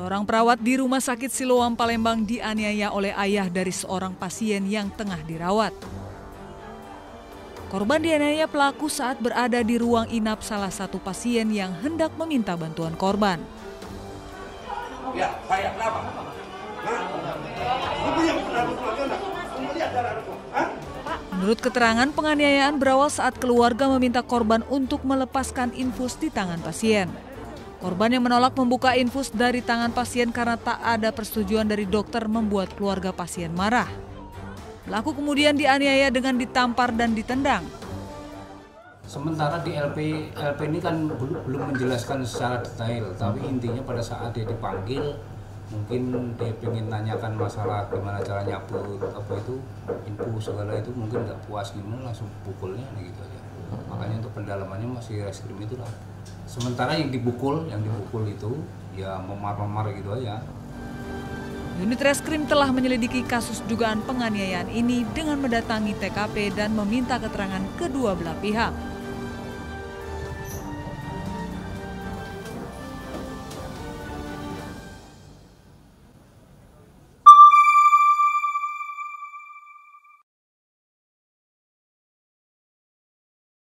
Seorang perawat di Rumah Sakit Siloam Palembang dianiaya oleh ayah dari seorang pasien yang tengah dirawat. Korban dianiaya pelaku saat berada di ruang inap salah satu pasien yang hendak meminta bantuan korban. Ya, saya kenapa? Menurut keterangan, penganiayaan berawal saat keluarga meminta korban untuk melepaskan infus di tangan pasien. Korban yang menolak membuka infus dari tangan pasien karena tak ada persetujuan dari dokter membuat keluarga pasien marah. Pelaku kemudian dianiaya dengan ditampar dan ditendang. Sementara di LP LP ini kan belum menjelaskan secara detail, tapi intinya pada saat dia dipanggil mungkin dia ingin nanyakan masalah gimana cara nyapu apa itu infus segala itu mungkin nggak puas gimana langsung pukulnya gitu aja. Makanya untuk pendalamannya masih reskrim itu lah. Sementara yang dipukul, yang dipukul itu ya memar-memar gitu aja. Unit Reskrim telah menyelidiki kasus dugaan penganiayaan ini dengan mendatangi TKP dan meminta keterangan kedua belah pihak.